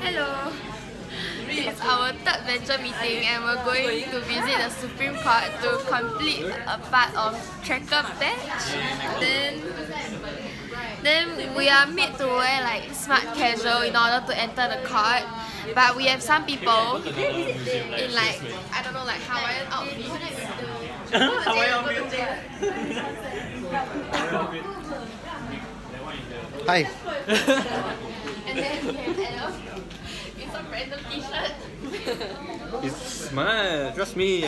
Hello. It's our third venture meeting and we're going to visit the Supreme Court to complete a part of tracker badge. Then then we are made to wear like smart casual in order to enter the court. But we have some people in like I don't know like Hawaiian outfits. Hi. And then we have Adam in some random t-shirt. It's smart, trust me.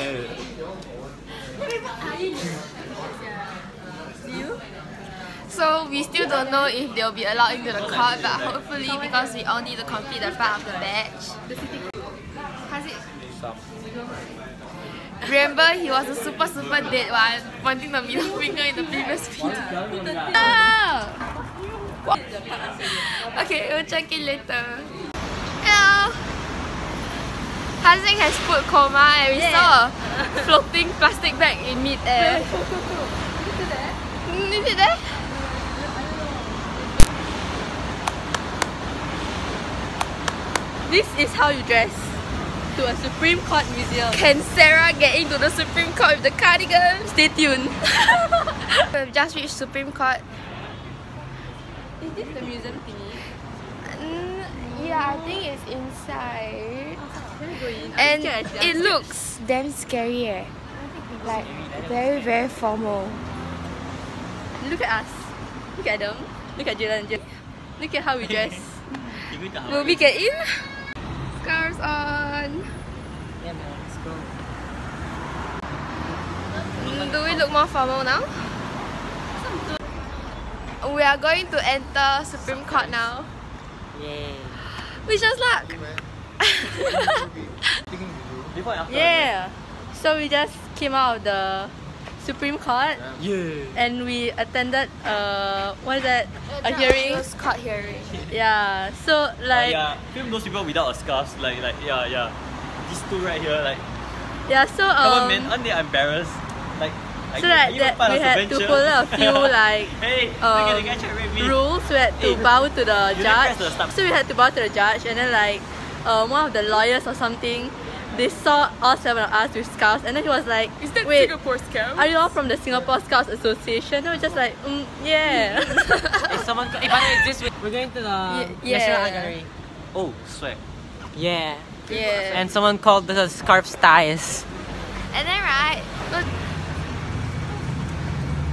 So we still don't know if they'll be allowed into the court, but hopefully because we all need to complete the part of the badge. How's it? Remember he was a super super dead one, pointing the middle finger in the previous video. Okay, we'll check in later. Hello! Haziq has food coma and we saw a floating plastic bag in mid-air. Mm, Is it there? This is how you dress to a Supreme Court museum. Can Sarah get into the Supreme Court with the cardigan? Stay tuned. We've just reached Supreme Court. Is this the museum thingy? Mm, yeah, I think it's inside. Can we go in? I'm And scared, actually. it looks damn scary eh. Like very very formal. Look at us. Look at them. Look at Jalen. Jalen. Look at how we dress. Will we get in? Scarves on. Yeah man, let's go. Do we look more formal now? We are going to enter Supreme Court now. Yay. Wish us luck. Before and after. Yeah. So we just came out of the Supreme Court Yeah. and we attended uh what is that? A hearing. Those court hearing. Yeah. So Uh, like yeah, film those people without a scarf, like like yeah yeah. These two right here, like yeah. So come on um. man, aren't they embarrassed? Like, are So you, that, are you a that we had to venture? follow a few like hey, look at the um, guy trying to rape me. rules. We had to Hey, bow to the you didn't press judge. the. So we had to bow to the judge, and then like um, one of the lawyers or something, they saw all seven of us with scarves, and then he was like, "Wait, scam? are you all from the Singapore Scouts Association?" And we just like, mm, "Yeah." If someone, if I know this way, we're going to the Ye- National. Art Gallery. Oh, swag. Yeah. yeah. And someone called the scarf styles. And then right, look-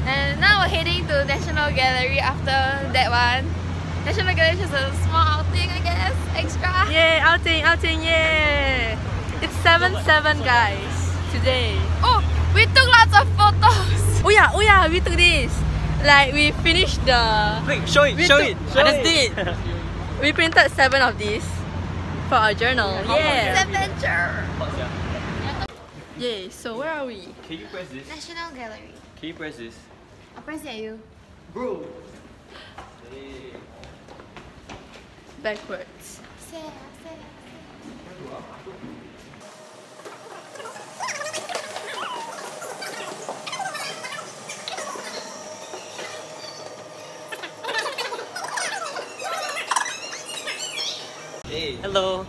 and now we're heading to National Gallery after that one. National Gallery is just a small outing, I guess, extra. Yay, outing, outing, yeah. It's 7 7 guys today. Oh, we took lots of photos. Oh yeah, oh yeah, we took this. Like we finished the Wait, show it, show it, show I just it. did it. we printed seven of these for our journal. It's Yeah. adventure. Hot sia. Yay, so where are we? Can you press this? National Gallery. Can you press this? I'll press it at you. Bro. Backwards. Sarah, Sarah. Hey. Hello.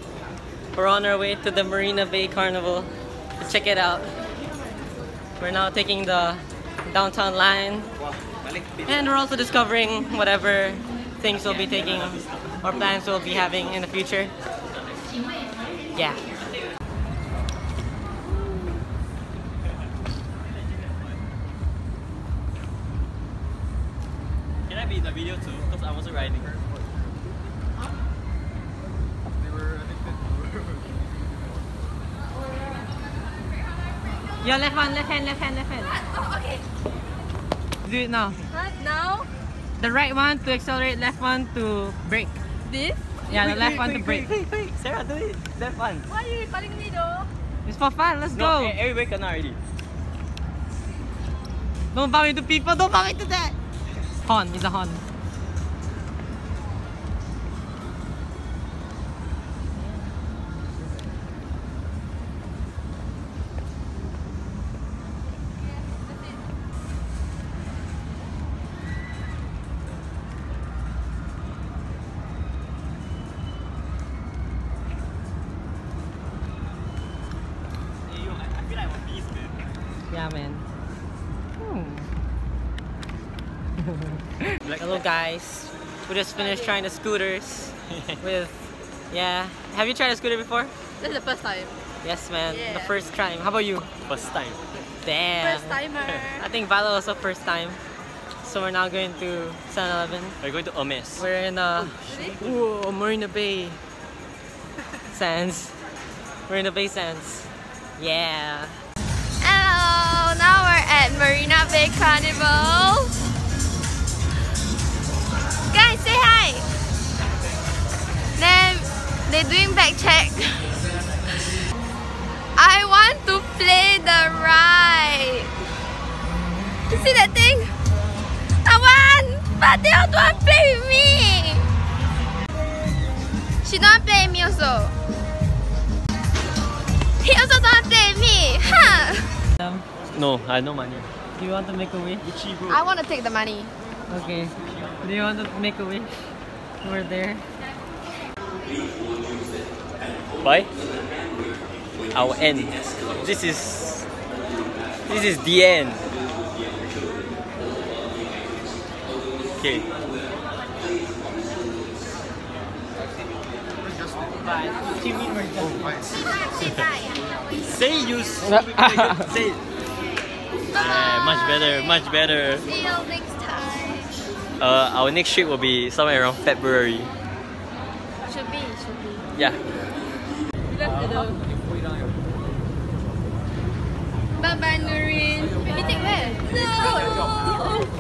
We're on our way to the Marina Bay Carnival to check it out. We're now taking the downtown line and we're also discovering whatever things we'll be taking or plans we'll be having in the future. Yeah. Can I be in the video too? Because I'm also riding. Yeah, left hand, left hand, left hand, left hand. Oh, okay. Do it now. What now? The right one to accelerate, left one to brake. This? Yeah, the left one to brake. Quick, quick, quick. Sarah, do it. That one. Why are you recording me though? It's for fun, let's No, go. eh, everybody kena already. Don't bump into people, don't bump into that. Horn, it's a horn. Yeah, man. Hello, guys. We just finished trying the scooters with, yeah. Have you tried a scooter before? This is the first time. Yes, man. The first time. How about you? First time. Damn. First timer. I think Valo also first time. So we're now going to 7-Eleven. We're going to Hermes. We're in uh, ooh, Marina Bay Sands. We're in the Bay Sands. Yeah. At Marina Bay Carnival. Guys, say hi. Then they're doing back check. I want to play the ride. You see that thing? I want, but they don't want to play with me. She don't play with me also. He also don't play with me. Huh? No, I have no money. do you want to make a wish? I want to take the money. Okay. Do you want to make a wish? We're there. Bye. Our end. This is this is the end. Okay. Bye. You mean we're done? Say you say. Ah, much better, much better. See you next time. Uh, our next trip will be somewhere around February. Should be, should be. Yeah. Bye bye, Noreen. You take where? No.